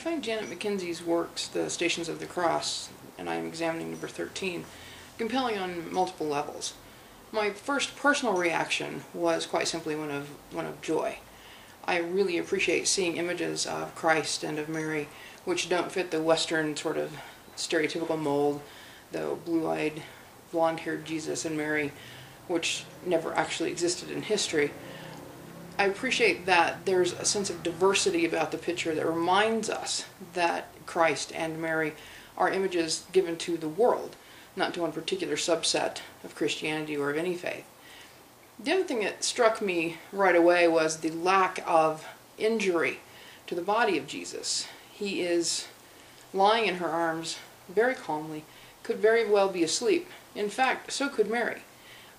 find Janet McKenzie's works, The Stations of the Cross, and I am examining number 13, compelling on multiple levels. My first personal reaction was quite simply one of, one of joy. I really appreciate seeing images of Christ and of Mary which don't fit the Western sort of stereotypical mold, the blue-eyed, blonde-haired Jesus and Mary, which never actually existed in history. I appreciate that there's a sense of diversity about the picture that reminds us that Christ and Mary are images given to the world, not to one particular subset of Christianity or of any faith. The other thing that struck me right away was the lack of injury to the body of Jesus. He is lying in her arms very calmly, could very well be asleep. In fact, so could Mary.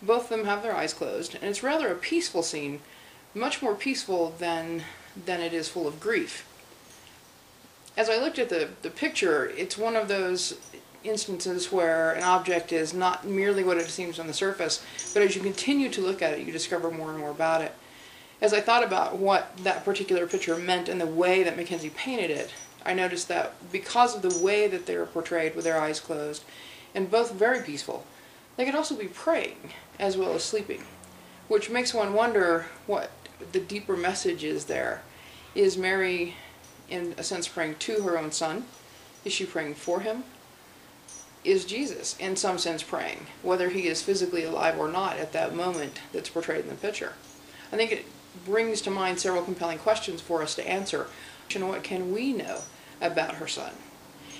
Both of them have their eyes closed, and it's rather a peaceful scene, much more peaceful than, than it is full of grief. As I looked at the, the picture, it's one of those instances where an object is not merely what it seems on the surface, but as you continue to look at it, you discover more and more about it. As I thought about what that particular picture meant and the way that McKenzie painted it, I noticed that because of the way that they are portrayed with their eyes closed, and both very peaceful, they could also be praying as well as sleeping, which makes one wonder what the deeper message is there. Is Mary, in a sense, praying to her own son? Is she praying for him? Is Jesus, in some sense, praying, whether he is physically alive or not at that moment that's portrayed in the picture? I think it brings to mind several compelling questions for us to answer. And what can we know about her son?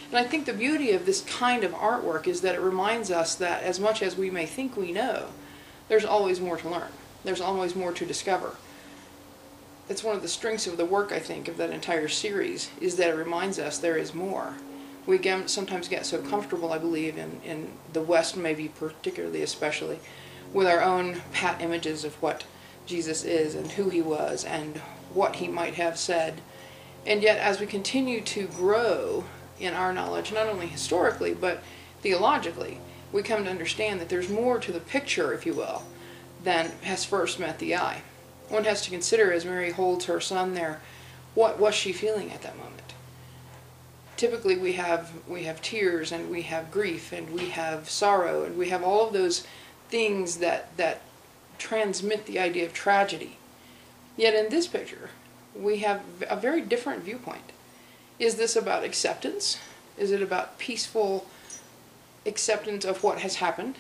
And I think the beauty of this kind of artwork is that it reminds us that as much as we may think we know, there's always more to learn. There's always more to discover. It's one of the strengths of the work, I think, of that entire series, is that it reminds us there is more. We sometimes get so comfortable, I believe, in, in the West, maybe particularly especially, with our own pat images of what Jesus is and who he was and what he might have said. And yet, as we continue to grow in our knowledge, not only historically, but theologically, we come to understand that there's more to the picture, if you will, than has first met the eye. One has to consider, as Mary holds her son there, what was she feeling at that moment? Typically, we have we have tears and we have grief and we have sorrow and we have all of those things that that transmit the idea of tragedy. Yet in this picture, we have a very different viewpoint. Is this about acceptance? Is it about peaceful acceptance of what has happened?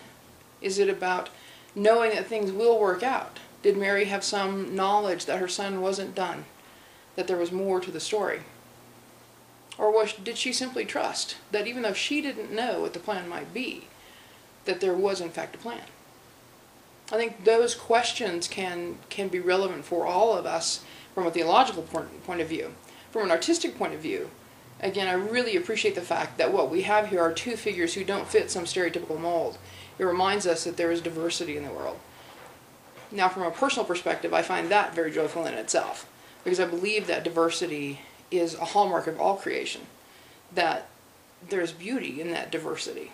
Is it about knowing that things will work out? Did Mary have some knowledge that her son wasn't done? That there was more to the story? Or was, did she simply trust that even though she didn't know what the plan might be, that there was in fact a plan? I think those questions can, can be relevant for all of us from a theological point, point of view. From an artistic point of view, again, I really appreciate the fact that what we have here are two figures who don't fit some stereotypical mold. It reminds us that there is diversity in the world. Now, from a personal perspective, I find that very joyful in itself because I believe that diversity is a hallmark of all creation, that there's beauty in that diversity.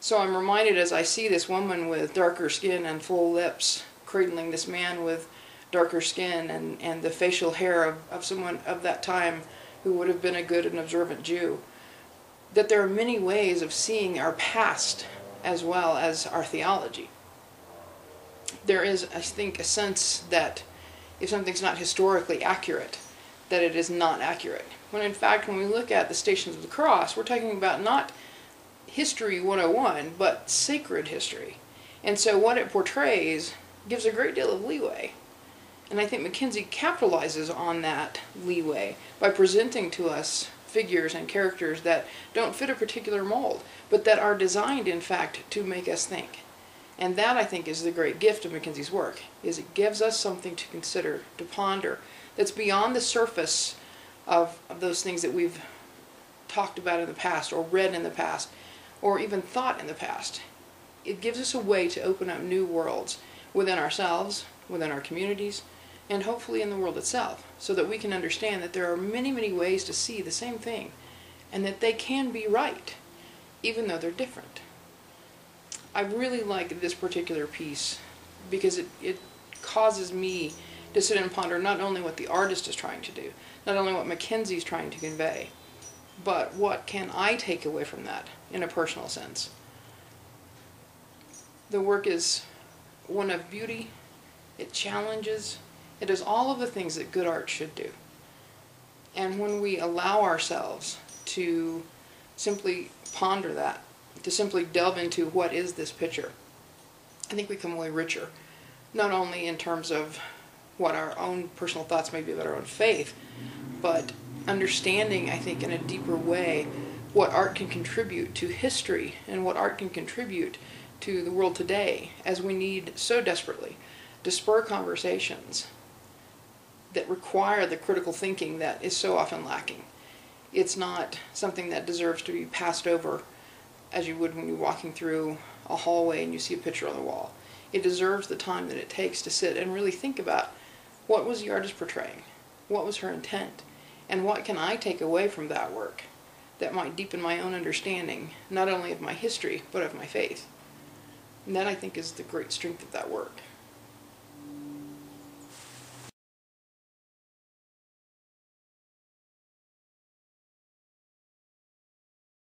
So I'm reminded as I see this woman with darker skin and full lips cradling this man with darker skin and, and the facial hair of, of someone of that time who would have been a good and observant Jew. That there are many ways of seeing our past as well as our theology. There is, I think, a sense that if something's not historically accurate, that it is not accurate. When in fact, when we look at the Stations of the Cross, we're talking about not history 101, but sacred history. And so what it portrays gives a great deal of leeway and I think McKenzie capitalizes on that leeway by presenting to us figures and characters that don't fit a particular mold, but that are designed, in fact, to make us think. And that, I think, is the great gift of McKenzie's work, is it gives us something to consider, to ponder, that's beyond the surface of, of those things that we've talked about in the past, or read in the past, or even thought in the past. It gives us a way to open up new worlds within ourselves, within our communities, and hopefully in the world itself, so that we can understand that there are many, many ways to see the same thing, and that they can be right, even though they're different. I really like this particular piece because it, it causes me to sit and ponder not only what the artist is trying to do, not only what McKenzie's trying to convey, but what can I take away from that in a personal sense. The work is one of beauty, it challenges, it does all of the things that good art should do. And when we allow ourselves to simply ponder that, to simply delve into what is this picture, I think we come away richer, not only in terms of what our own personal thoughts may be about our own faith, but understanding, I think, in a deeper way what art can contribute to history and what art can contribute to the world today, as we need so desperately to spur conversations that require the critical thinking that is so often lacking. It's not something that deserves to be passed over as you would when you're walking through a hallway and you see a picture on the wall. It deserves the time that it takes to sit and really think about what was the artist portraying? What was her intent? And what can I take away from that work that might deepen my own understanding, not only of my history, but of my faith? And that I think is the great strength of that work.